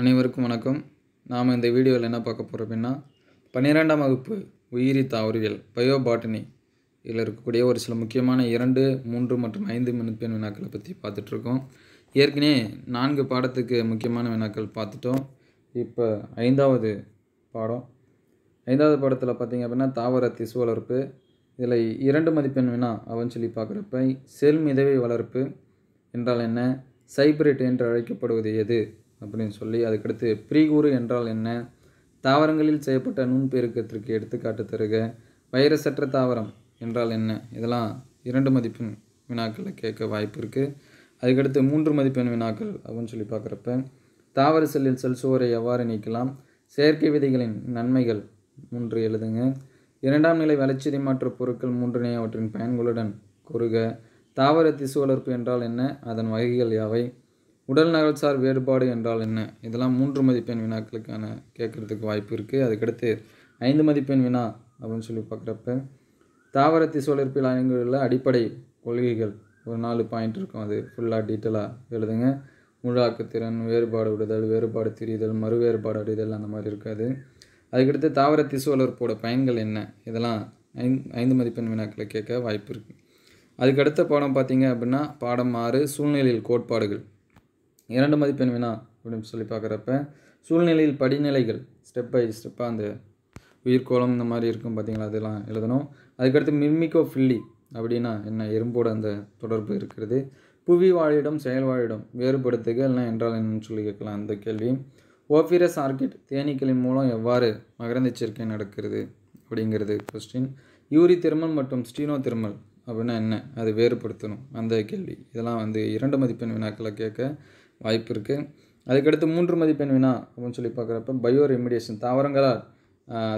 அனைவருக்கும் வணக்கம். நாம் இந்த வீடியோவில் என்ன பார்க்க போகிறோம் அப்படின்னா பன்னிரெண்டாம் வகுப்பு உயிரி தாவரவியல் பயோபாட்டனி இதில் இருக்கக்கூடிய ஒரு சில முக்கியமான இரண்டு மூன்று மற்றும் ஐந்து மதிப்பெண் வினாக்களை பற்றி பார்த்துட்ருக்கோம். ஏற்கனவே நான்கு பாடத்துக்கு முக்கியமான வினாக்கள் பார்த்துட்டோம். இப்போ ஐந்தாவது பாடம். ஐந்தாவது பாடத்தில் பார்த்திங்க அப்படின்னா தாவர திசு வளர்ப்பு. இதில் இரண்டு மதிப்பெண் வினா அவன் சொல்லி பார்க்குறப்ப செல் மிதவை வளர்ப்பு என்றால் என்ன? சைப்ரேட் என்று அழைக்கப்படுவது எது? அப்படின்னு சொல்லி அதுக்கடுத்து ப்ரீகூறு என்றால் என்ன? தாவரங்களில் செய்யப்பட்ட நுண்பெருக்கத்திற்கு எடுத்துக்காட்டு தருக. வைரசற்ற தாவரம் என்றால் என்ன? இதெல்லாம் இரண்டு மதிப்பெண் வினாக்களில் கேட்க வாய்ப்பு இருக்குது அதுக்கடுத்து மூன்று மதிப்பெண் வினாக்கள் அப்படின்னு சொல்லி பார்க்குறப்ப தாவர செல்லில் செல் சுவரை எவ்வாறு நீக்கலாம்? செயற்கை விதைகளின் நன்மைகள் மூன்று எழுதுங்க. இரண்டாம் நிலை வளர்ச்சிதை மாற்ற பொருட்கள் மூன்றினை அவற்றின் பயன்களுடன் கூறுக. தாவர திசு வளர்ப்பு என்றால் என்ன? அதன் வகைகள் யாவை? உடல் நகல்சார் வேறுபாடு என்றால் என்ன? இதெல்லாம் மூன்று மதிப்பெண் வினாக்களுக்கான கேட்குறதுக்கு வாய்ப்பு இருக்குது அதுக்கடுத்து ஐந்து மதிப்பெண் வினா அப்படின்னு சொல்லி பார்க்குறப்ப தாவர திசு வளர்ப்பில் அடிப்படை கொள்கைகள் ஒரு நாலு பாயிண்ட் இருக்கும். அது ஃபுல்லாக டீட்டெயிலாக எழுதுங்க. முழாக்குத்திறன் வேறுபாடு விடுதல் வேறுபாடு திரிதல் மறு வேறுபாடு அடைதல் அந்த மாதிரி இருக்காது. அதுக்கடுத்து தாவர திசு வளர்ப்போட பயன்கள் என்ன? இதெல்லாம் ஐந்து ஐந்து மதிப்பெண் வினாக்களை கேட்க வாய்ப்பு இருக்குது அதுக்கடுத்த பாடம் பார்த்தீங்க அப்படின்னா பாடம் ஆறு சூழ்நிலையில் கோட்பாடுகள். இரண்டு மதிப்பெண் வினா அப்படின்னு சொல்லி பார்க்குறப்ப சூழ்நிலையில் படிநிலைகள் ஸ்டெப் பை ஸ்டெப்பாக அந்த உயிர்கோளம் இந்த மாதிரி இருக்கும் பார்த்தீங்களா? அதெல்லாம் எழுதணும். அதுக்கடுத்து மிர்மிகோ ஃபில்லி அப்படின்னா என்ன? எறும்போட அந்த தொடர்பு இருக்கிறது. புவி வாழிடம் செயல் வாழிடம் வேறுபடுத்துக எல்லாம் என்றால் என்னன்னு சொல்லி கேட்கலாம் அந்த கேள்வி. ஓபிரஸ் ஆர்கிட் தேனீக்களின் மூலம் எவ்வாறு மகரந்த சேர்க்கை நடக்கிறது அப்படிங்கிறது கொஸ்டின் யூரி திருமல் மற்றும் ஸ்டீனோ திருமல் அப்படின்னா என்ன? அது வேறுபடுத்தணும் அந்த கேள்வி. இதெல்லாம் வந்து இரண்டு மதிப்பெண் வினாக்களை கேட்க வாய்ப்பு இருக்குது அதுக்கடுத்து மூன்று மதிப்பெண் வினா அப்படின்னு சொல்லி பார்க்குறப்ப பயோ ரெமிடியேஷன் தாவரங்களால்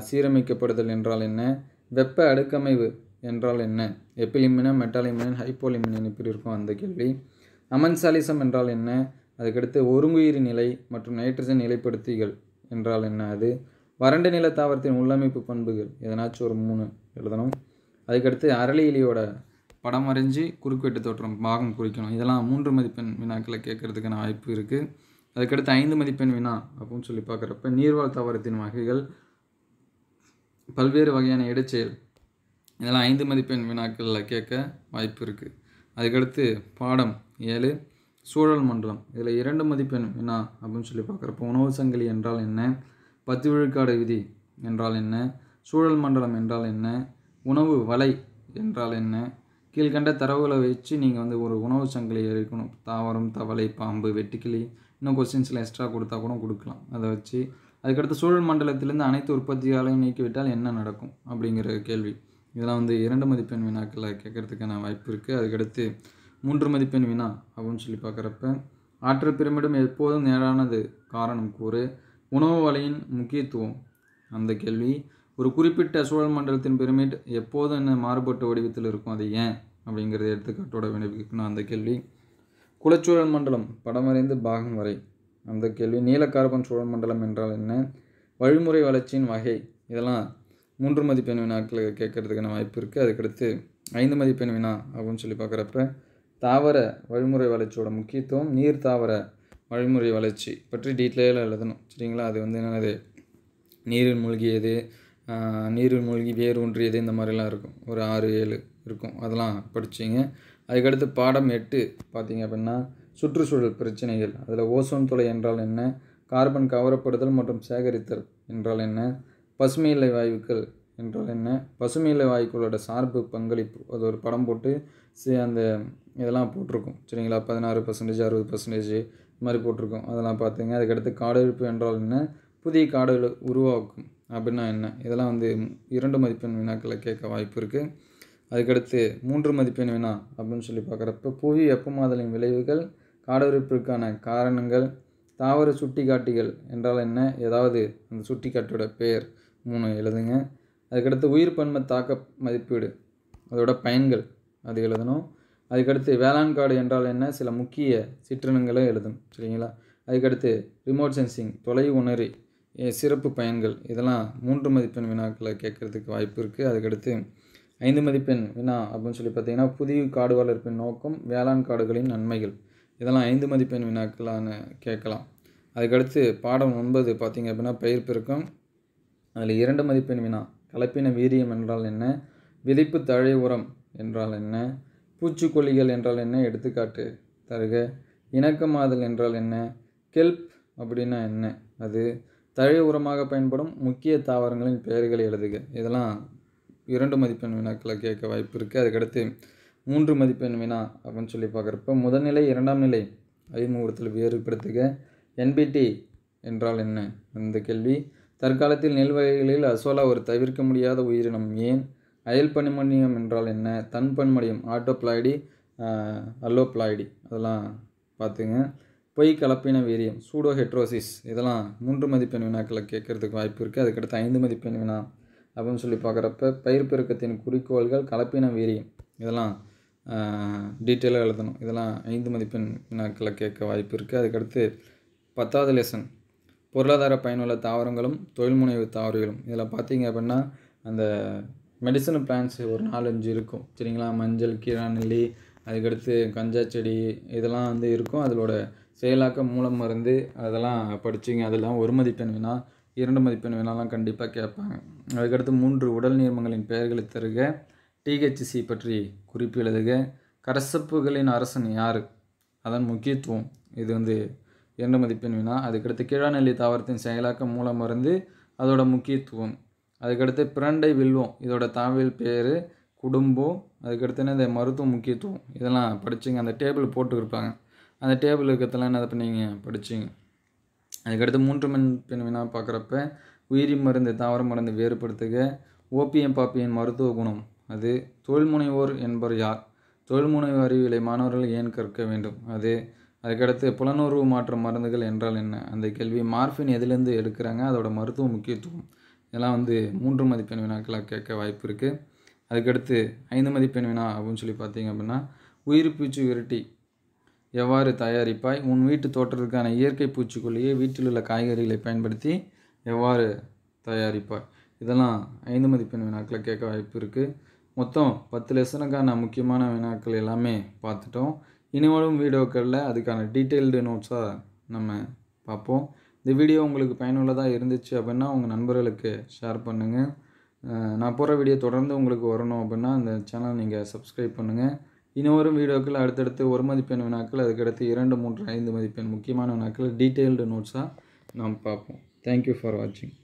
சீரமைக்கப்படுதல் என்றால் என்ன? வெப்ப அடுக்கமைவு என்றால் என்ன? எப்பிலிமினம் மெட்டாலிமினன் ஹைப்போலிமினன் இப்படி இருக்கும் அந்த கேள்வி. அமன்சாலிசம் என்றால் என்ன? அதுக்கடுத்து ஒருங்குயிரி நிலை மற்றும் நைட்ரஜன் நிலைப்படுத்திகள் என்றால் என்ன அது? வறண்ட நில தாவரத்தின் உள்ளமைப்பு பண்புகள் எதனாச்சும் ஒரு மூணு எழுதணும். அதுக்கடுத்து அரளி இலியோட படம் வரைஞ்சி குறுக்குவெட்டு தோற்றம் பாகம் குறிக்கணும். இதெல்லாம் மூன்று மதிப்பெண் வினாக்களை கேட்கறதுக்கான வாய்ப்பு இருக்குது அதுக்கடுத்து ஐந்து மதிப்பெண் வினா அப்படின்னு சொல்லி பார்க்குறப்ப நீர்வாழ் தாவரத்தின் வகைகள் பல்வேறு வகையான இடைச்செயல். இதெல்லாம் ஐந்து மதிப்பெண் வினாக்களில் கேட்க வாய்ப்பு இருக்குது அதுக்கடுத்து பாடம் ஏழு சூழல் மண்டலம் இதில் இரண்டு மதிப்பெண் வினா அப்படின்னு சொல்லி பார்க்குறப்போ உணவு சங்கிலி என்றால் என்ன? பத்து விழுக்காடு விதி என்றால் என்ன? சூழல் மண்டலம் என்றால் என்ன? உணவு வலை என்றால் என்ன? கீழ்கண்ட தரவுகளை வச்சு நீங்கள் வந்து ஒரு உணவு சங்கிலி இருக்கணும் தாவரம் தவளை பாம்பு வெட்டுக்கிளி இன்னும் கொஸ்டின்ஸில் எக்ஸ்ட்ரா கொடுத்தா கூட கொடுக்கலாம். அதை வச்சு அதுக்கடுத்து சூழல் மண்டலத்திலேருந்து அனைத்து உற்பத்தியாலையும் நீக்கிவிட்டால் என்ன நடக்கும் அப்படிங்கிற கேள்வி. இதெல்லாம் வந்து இரண்டு மதிப்பெண் வினாக்களை கேட்கறதுக்கான வாய்ப்பு இருக்குது அதுக்கடுத்து மூன்று மதிப்பெண் வினா அப்படின்னு சொல்லி பார்க்குறப்ப ஆற்று பிரமிடும் எப்போதும் நேரானது காரணம் கூறு. உணவு வலையின் முக்கியத்துவம். அந்த கேள்வி ஒரு குறிப்பிட்ட சூழல் மண்டலத்தின் பிரமிட் எப்போதும் என்ன மாறுபட்ட வடிவத்தில் இருக்கும் அது ஏன் அப்படிங்கிறத எடுத்துக்காட்டோட விண்ணப்பிக்கணும். அந்த கேள்வி குலச்சூழல் மண்டலம் படம் வரைந்து பாகம் வரை. அந்த கேள்வி நீல கார்பன் சூழல் மண்டலம் என்றால் என்ன? வழிமுறை வளர்ச்சியின் வகை. இதெல்லாம் மூன்று மதிப்பெண் வினாக்களை கேட்கறதுக்கான வாய்ப்பு இருக்குது அதுக்கடுத்து ஐந்து மதிப்பெண் வினா அப்படின்னு சொல்லி பார்க்குறப்ப தாவர வழிமுறை வளர்ச்சியோட முக்கியத்துவம் நீர் தாவர வழிமுறை வளர்ச்சி பற்றி டீட்டெயிலாக எழுதணும். சரிங்களா? அது வந்து என்னது? நீரில் மூழ்கியது நீரில் மூழ்கி வேர் ஊன்றியது இந்த மாதிரிலாம் இருக்கும். ஒரு ஆறு ஏழு இருக்கும். அதெல்லாம் படிச்சிங்க. அதுக்கடுத்து பாடம் எட்டு பார்த்தீங்க அப்படின்னா சுற்றுச்சூழல் பிரச்சனைகள். அதில் ஓசோன் துளை என்றால் என்ன? கார்பன் கவரப்படுதல் மற்றும் சேகரித்தல் என்றால் என்ன? பசுமை இல்லை வாயுக்கள் என்றால் என்ன? பசுமை இல்லை வாயுக்களோட சார்பு பங்களிப்பு. அது ஒரு படம் போட்டு அந்த இதெல்லாம் போட்டிருக்கும். சரிங்களா? பதினாறு பர்சன்டேஜ் அறுபது பர்சன்டேஜ் இது மாதிரி போட்டிருக்கோம். அதெல்லாம் பார்த்துங்க. அதுக்கடுத்து காடழிப்பு என்றால் என்ன? புதிய காடுகளை உருவாக்கும். அப்படின்னா என்ன? இதெல்லாம் வந்து இரண்டு மதிப்பெண் வினாக்களை கேட்க வாய்ப்பு இருக்குது அதுக்கடுத்து மூன்று மதிப்பெண் வினா அப்படின்னு சொல்லி பார்க்குறப்ப புவி வெப்பமாதலின் விளைவுகள் காடழிப்பிற்கான காரணங்கள் தாவர சுட்டிக்காட்டிகள் என்றால் என்ன? ஏதாவது அந்த சுட்டிக்காட்டியோட பெயர் மூணு எழுதுங்க. அதுக்கடுத்து உயிர் பன்ம தாக்க மதிப்பீடு அதோட பயன்கள் அது எழுதணும். அதுக்கடுத்து வேளாண் காடு என்றால் என்ன? சில முக்கிய சிற்றினங்களை எழுதணும் சரிங்களா? அதுக்கடுத்து ரிமோட் சென்சிங் தொலை உணரி சிறப்பு பயன்கள். இதெல்லாம் மூன்று மதிப்பெண் வினாக்களை கேட்குறதுக்கு வாய்ப்பு இருக்குது அதுக்கடுத்து ஐந்து மதிப்பெண் வினா அப்படின்னு சொல்லி பார்த்தீங்கன்னா புதிய காடு வளர்ப்பின் நோக்கம் வேளாண் காடுகளின் நன்மைகள். இதெல்லாம் ஐந்து மதிப்பெண் வினாக்களான கேட்கலாம். அதுக்கடுத்து பாடம் ஒன்பது பார்த்தீங்க அப்படின்னா பயிர் பெருக்கம். அதில் இரண்டு மதிப்பெண் வினா கலப்பின வீரியம் என்றால் என்ன? விதைப்பு தழை உரம் என்றால் என்ன? பூச்சிக்கொல்லிகள் என்றால் என்ன? எடுத்துக்காட்டு தருக. இணக்கமாதல் என்றால் என்ன? கெல்ப் அப்படின்னா என்ன? அது தழை உரமாக பயன்படும் முக்கிய தாவரங்களின் பெயர்களை எழுதுக. இதெல்லாம் இரண்டு மதிப்பெண் வினாக்களை கேட்க வாய்ப்பு இருக்குது அதுக்கடுத்து மூன்று மதிப்பெண் வினா அப்படின்னு சொல்லி பார்க்குறப்ப முதல்நிலை இரண்டாம் நிலை அறிமுகத்தில் வேறுபடுத்துக. என்பிடி என்றால் என்ன? அந்த கேள்வி. தற்காலத்தில் நெல் வகைகளில் அசோலா ஒரு தவிர்க்க முடியாத உயிரினம். ஏன்? அயல் பனிமணியம் என்றால் என்ன? தன் பன்மடியம் ஆட்டோப்ளாய்டி அல்லோப்ளாய்டி. அதெல்லாம் பார்த்துங்க. பொய் கலப்பின வீரியம் சூடோ ஹெட்ரோசிஸ் இதெல்லாம் மூன்று மதிப்பெண் வினாக்களை கேட்கறதுக்கு வாய்ப்பு இருக்குது அதுக்கடுத்து ஐந்து மதிப்பெண் வினா அப்படின்னு சொல்லி பார்க்குறப்ப பயிர் பெருக்கத்தின் குறிக்கோள்கள் கலப்பின வீரியம். இதெல்லாம் டீட்டெயிலாக எழுதணும். இதெல்லாம் ஐந்து மதிப்பெண் வினாக்களை கேட்க வாய்ப்பு இருக்குது அதுக்கடுத்து பத்தாவது லெசன் பொருளாதார பயனுள்ள தாவரங்களும் தொழில்முனைவு தாவரங்களும். இதில் பார்த்தீங்க அப்படின்னா அந்த மெடிசன் பிளான்ஸ் ஒரு நாலஞ்சு இருக்கும். சரிங்களா? மஞ்சள் கீழாநெல்லி அதுக்கடுத்து கஞ்சா செடி இதெல்லாம் வந்து இருக்கும். அதோட செயலாக்க மூலம் மருந்து அதெல்லாம் படிச்சிங்க. அதெல்லாம் ஒரு மதிப்பெண் வினா இரண்டு மதிப்பெண் வினாலாம் கண்டிப்பாக கேட்பாங்க. அதுக்கடுத்து மூன்று உடல் நீர்மங்களின் பெயர்களை தருக. டிஹெச்சி பற்றி குறிப்பு எழுதுக. கரசப்புகளின் அரசன் யார்? அதன் முக்கியத்துவம். இது வந்து இரண்டு மதிப்பெண் வினா அதுக்கடுத்து கீழாநெல்லி தாவரத்தின் செயலாக்கம் மூலம் மருந்து அதோட முக்கியத்துவம். அதுக்கடுத்து பிரண்டை வில்வம் இதோட தாவில் பேர் குடும்பம் அதுக்கடுத்து இந்த மருத்துவ முக்கியத்துவம். இதெல்லாம் படிச்சிங்க. அந்த டேபிள் போட்டுருப்பாங்க. அந்த டேபிள் இருக்கிறதெல்லாம் என்ன பண்ணீங்க? படிச்சிங்க. அதுக்கடுத்து மூன்று மண் பெண் வினா பார்க்குறப்ப உயிரி மருந்து தாவர மருந்து வேறுபடுத்துக. ஓபிஎம் பாப்பியின் மருத்துவ குணம். அது தொழில் முனைவோர் என்பவர் யார்? தொழில் முனைவு அறிவியலை மாணவர்கள் ஏன் கற்க வேண்டும்? அது அதுக்கடுத்து புலனுறவு மாற்றம் மருந்துகள் என்றால் என்ன? அந்த கேள்வி மார்பின் எதுலேருந்து எடுக்கிறாங்க? அதோட மருத்துவ முக்கியத்துவம். இதெல்லாம் வந்து மூன்று மதிப்பெண் வினாக்களாக கேட்க வாய்ப்பு இருக்குது அதுக்கடுத்து ஐந்து மதிப்பெண் வினா அப்படின்னு சொல்லி பார்த்தீங்க அப்படின்னா உயிர் பூச்சி விரட்டி எவ்வாறு தயாரிப்பாய்? உன் வீட்டு தோட்டத்திற்கான இயற்கை பூச்சிக்கொல்லியை வீட்டில் உள்ள காய்கறிகளை பயன்படுத்தி எவ்வாறு தயாரிப்பாய்? இதெல்லாம் ஐந்து மதிப்பெண் வினாக்களை கேட்க வாய்ப்பு இருக்குது மொத்தம் பத்து லெசனுக்கான முக்கியமான வினாக்கள் எல்லாமே பார்த்துட்டோம். இனிமேலும் வீடியோக்களில் அதுக்கான டீட்டெயில்டு நோட்ஸாக நம்ம பார்ப்போம். இந்த வீடியோ உங்களுக்கு பயனுள்ளதாக இருந்துச்சு அப்படின்னா உங்கள் நண்பர்களுக்கு ஷேர் பண்ணுங்கள் நான் போகிற வீடியோ தொடர்ந்து உங்களுக்கு வரணும் அப்படின்னா அந்த சேனல் நீங்கள் சப்ஸ்கிரைப் பண்ணுங்கள் இன்னொரு வீடியோக்கள் அடுத்தடுத்து ஒரு மதிப்பெண் வினாக்கள் அதுக்கடுத்து இரண்டு மூன்று ஐந்து மதிப்பெண். முக்கியமான வினாக்கள் டீட்டெயில்டு நோட்ஸாக நாம் பார்ப்போம். தேங்க்யூ ஃபார் வாட்சிங்